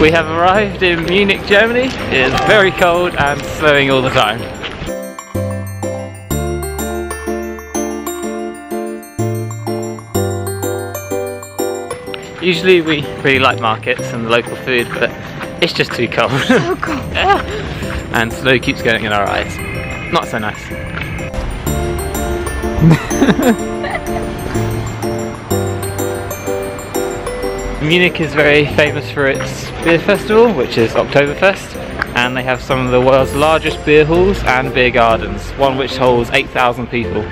We have arrived in Munich, Germany. It is very cold and snowing all the time. Usually we really like markets and local food, but it's just too cold. Oh, so cold. and snow keeps going in our eyes. Not so nice. Munich is very famous for its beer festival, which is Oktoberfest, and they have some of the world's largest beer halls and beer gardens, one which holds 8,000 people.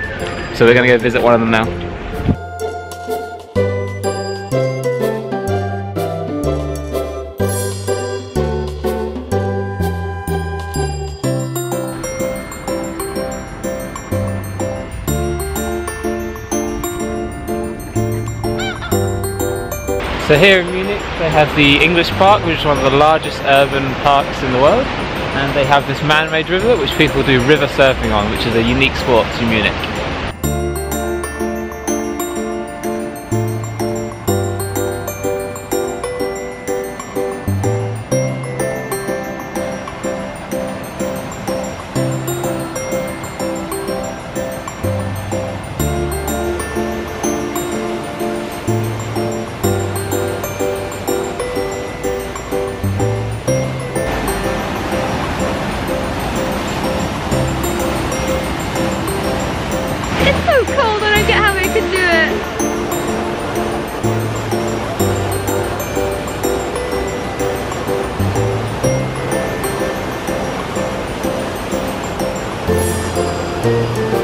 So we're going to go visit one of them now. So here in Munich they have the English Park which is one of the largest urban parks in the world and they have this man-made river which people do river surfing on which is a unique sport to Munich. Oh, cold, I don't get how we can do it. Thank